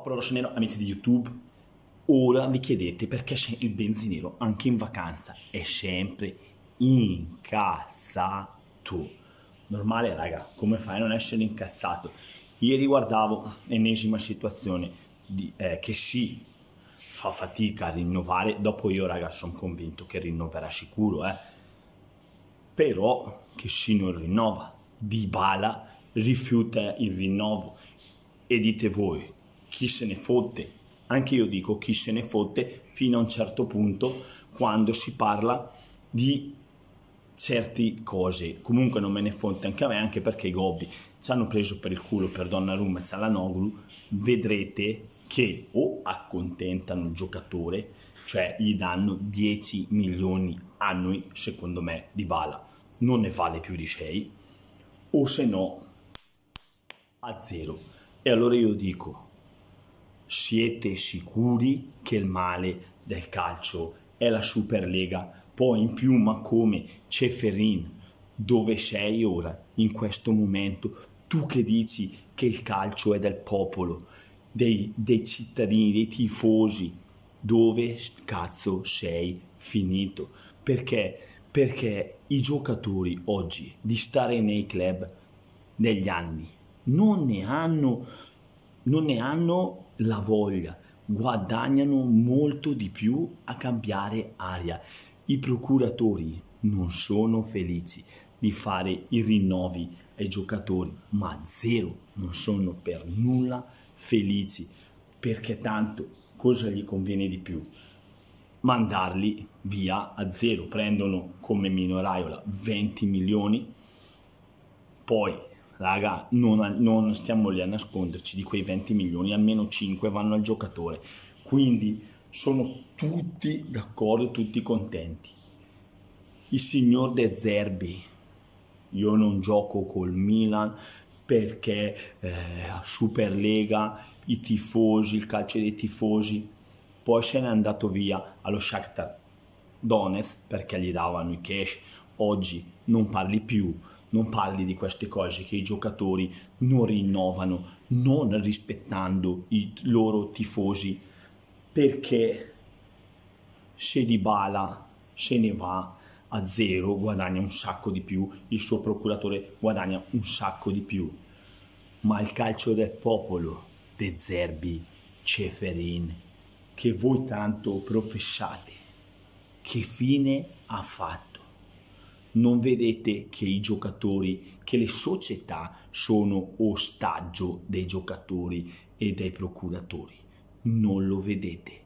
Paolo Rossonero, amici di YouTube. Ora vi chiedete perché c'è il benziniero anche in vacanza è sempre incazzato. Normale, raga, come fai a non essere incazzato? Ieri guardavo l'ennesima situazione di, eh, che si fa fatica a rinnovare. Dopo io, raga, sono convinto che rinnoverà sicuro, eh. Però che si non rinnova. Di bala rifiuta il rinnovo. E dite voi, chi se ne fotte? Anche io dico chi se ne fotte fino a un certo punto quando si parla di certe cose. Comunque non me ne fotte anche a me, anche perché i gobbi ci hanno preso per il culo per Donnarumma e Zalanoglu. Vedrete che o accontentano il giocatore, cioè gli danno 10 milioni annui, secondo me, di bala. Non ne vale più di 6, o se no a zero. E allora io dico, siete sicuri che il male del calcio è la Superlega? Poi in più, ma come Ceferin, dove sei ora, in questo momento? Tu che dici che il calcio è del popolo, dei, dei cittadini, dei tifosi, dove cazzo sei finito? Perché? Perché i giocatori oggi di stare nei club negli anni non ne hanno, non ne hanno la voglia, guadagnano molto di più a cambiare aria. I procuratori non sono felici di fare i rinnovi ai giocatori, ma zero, non sono per nulla felici, perché tanto cosa gli conviene di più? Mandarli via a zero, prendono come Minoraiola 20 milioni, poi raga, non, non stiamo lì a nasconderci di quei 20 milioni, almeno 5 vanno al giocatore. Quindi sono tutti d'accordo, tutti contenti. Il signor De Zerbi, io non gioco col Milan perché eh, Superlega, i tifosi, il calcio dei tifosi, poi se n'è andato via allo Shakhtar Donetsk perché gli davano i cash, oggi non parli più, non parli di queste cose che i giocatori non rinnovano, non rispettando i loro tifosi, perché se Di Bala se ne va a zero guadagna un sacco di più, il suo procuratore guadagna un sacco di più, ma il calcio del popolo, De Zerbi, Ceferin, che voi tanto professate, che fine ha fatto? Non vedete che i giocatori, che le società sono ostaggio dei giocatori e dei procuratori. Non lo vedete.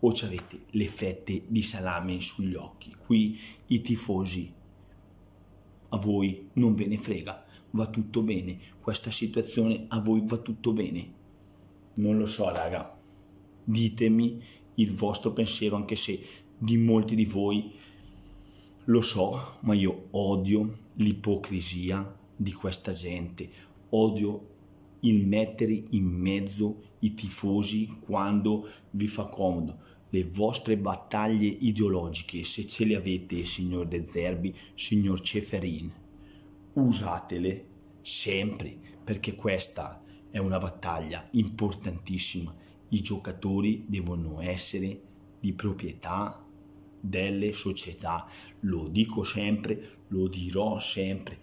O avete le fette di salame sugli occhi. Qui i tifosi, a voi non ve ne frega, va tutto bene. Questa situazione a voi va tutto bene. Non lo so, raga. Ditemi il vostro pensiero, anche se di molti di voi lo so, ma io odio l'ipocrisia di questa gente, odio il mettere in mezzo i tifosi quando vi fa comodo. Le vostre battaglie ideologiche, se ce le avete, signor De Zerbi, signor Ceferin, usatele sempre perché questa è una battaglia importantissima. I giocatori devono essere di proprietà delle società. Lo dico sempre, lo dirò sempre.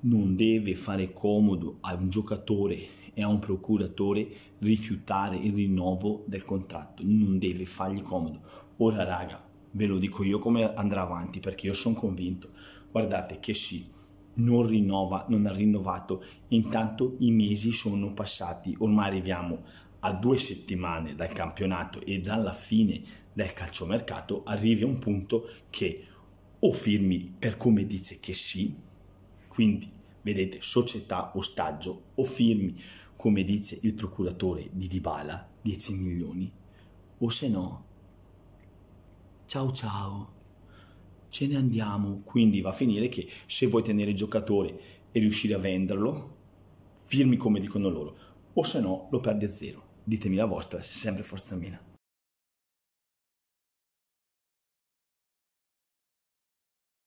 Non deve fare comodo a un giocatore e a un procuratore rifiutare il rinnovo del contratto. Non deve fargli comodo. Ora, raga, ve lo dico io come andrà avanti perché io sono convinto. Guardate che sì, non rinnova, non ha rinnovato. Intanto i mesi sono passati, ormai arriviamo a due settimane dal campionato e dalla fine del calciomercato arrivi a un punto che o firmi per come dice che sì, quindi vedete società ostaggio, o firmi come dice il procuratore di Dybala 10 milioni, o se no, ciao ciao, ce ne andiamo. Quindi va a finire che se vuoi tenere il giocatore e riuscire a venderlo, firmi come dicono loro, o se no lo perdi a zero. Ditemi la vostra, sempre Forza Mina.